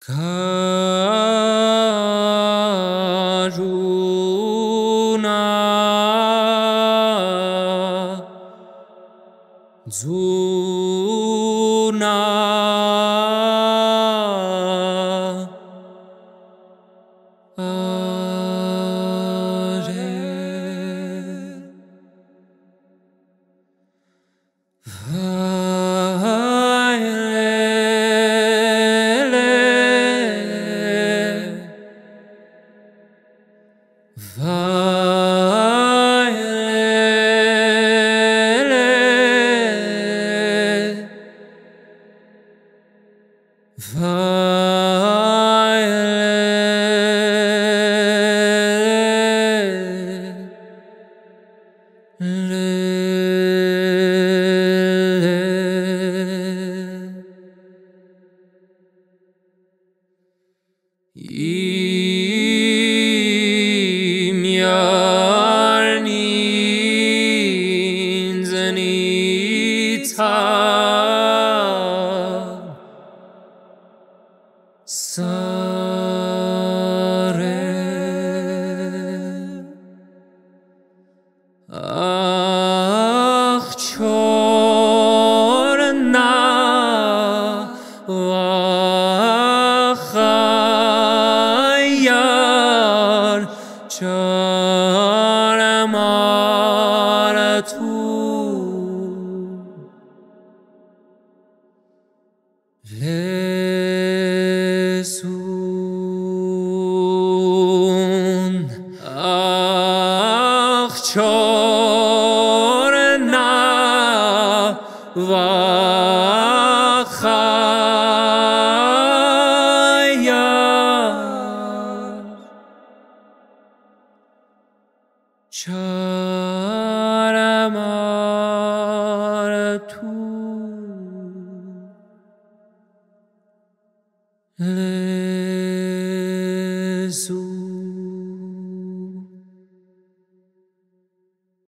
Kajuna Zuna Vailele Le zanita Sare Ach chorna vachayar charamaratu Lesun ach chorna vachayar Mm.